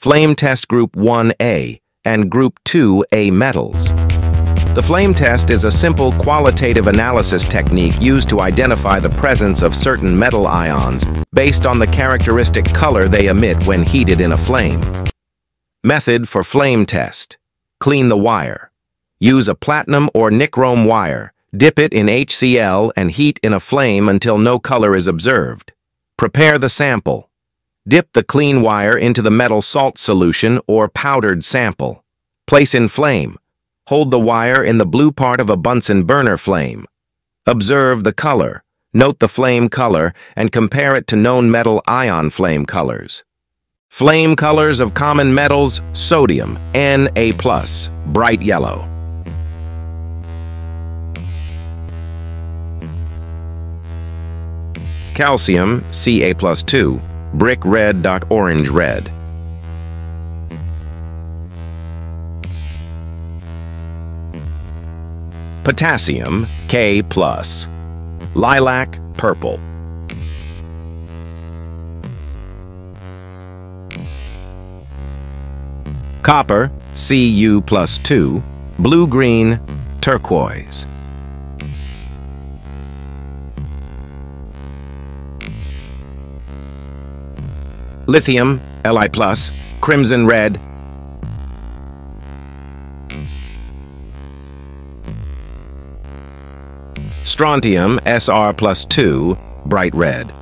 Flame Test Group 1A, and Group 2A metals. The flame test is a simple qualitative analysis technique used to identify the presence of certain metal ions based on the characteristic color they emit when heated in a flame. Method for flame test. Clean the wire. Use a platinum or nichrome wire, dip it in HCl and heat in a flame until no color is observed. Prepare the sample. Dip the clean wire into the metal salt solution or powdered sample. Place in flame. Hold the wire in the blue part of a Bunsen burner flame. Observe the color. Note the flame color and compare it to known metal ion flame colors. Flame colors of common metals, sodium, Na+, bright yellow. Calcium, Ca 2, brick red dot orange red. Potassium, K+, plus. lilac, purple. Copper, Cu plus 2, blue-green, turquoise. Lithium, Li+, crimson red, Strontium, Sr plus 2, bright red.